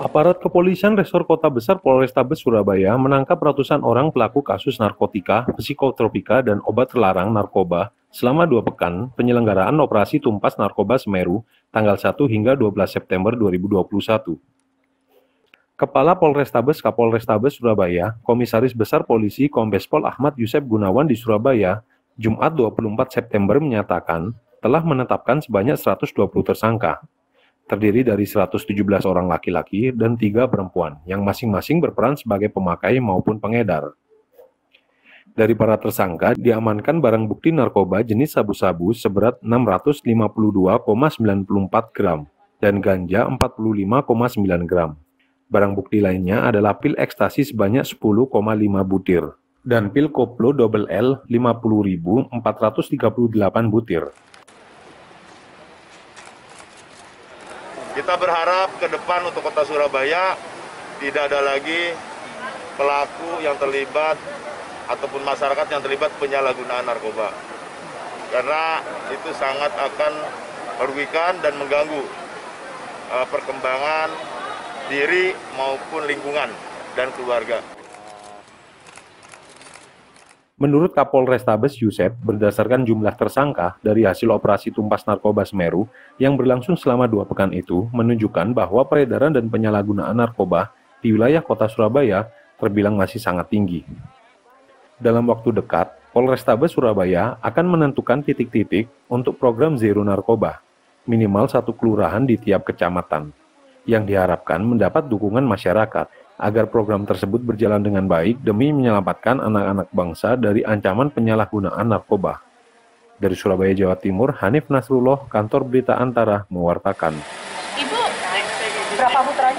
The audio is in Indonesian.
Aparat kepolisian Resor Kota Besar Polrestabes Surabaya menangkap ratusan orang pelaku kasus narkotika, psikotropika, dan obat terlarang narkoba selama dua pekan penyelenggaraan operasi Tumpas Narkoba Semeru tanggal 1 hingga 12 September 2021. Kepala Polrestabes Kapolrestabes Surabaya, Komisaris Besar Polisi Kombes Pol Ahmad Yusef Gunawan di Surabaya, Jumat 24 September menyatakan telah menetapkan sebanyak 120 tersangka terdiri dari 117 orang laki-laki dan tiga perempuan yang masing-masing berperan sebagai pemakai maupun pengedar. Dari para tersangka diamankan barang bukti narkoba jenis sabu-sabu seberat 652,94 gram dan ganja 45,9 gram. Barang bukti lainnya adalah pil ekstasi sebanyak 10,5 butir dan pil koplo double L 50.438 butir. Kita berharap ke depan untuk kota Surabaya tidak ada lagi pelaku yang terlibat ataupun masyarakat yang terlibat penyalahgunaan narkoba. Karena itu sangat akan merugikan dan mengganggu uh, perkembangan diri maupun lingkungan dan keluarga. Menurut Kapolrestabes Yusef, berdasarkan jumlah tersangka dari hasil operasi tumpas narkoba Semeru yang berlangsung selama dua pekan itu menunjukkan bahwa peredaran dan penyalahgunaan narkoba di wilayah kota Surabaya terbilang masih sangat tinggi. Dalam waktu dekat, Polrestabes Surabaya akan menentukan titik-titik untuk program Zero Narkoba, minimal satu kelurahan di tiap kecamatan, yang diharapkan mendapat dukungan masyarakat agar program tersebut berjalan dengan baik demi menyelamatkan anak-anak bangsa dari ancaman penyalahgunaan narkoba. Dari Surabaya, Jawa Timur, Hanif Nasrullah, Kantor Berita Antara, mewartakan. Ibu, berapa putranya?